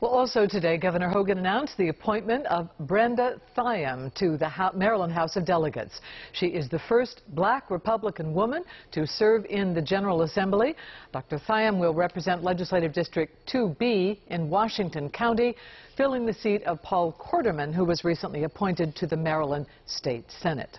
Well, also today, Governor Hogan announced the appointment of Brenda Thiam to the Maryland House of Delegates. She is the first black Republican woman to serve in the General Assembly. Dr. Thiam will represent Legislative District 2B in Washington County, filling the seat of Paul Corderman, who was recently appointed to the Maryland State Senate.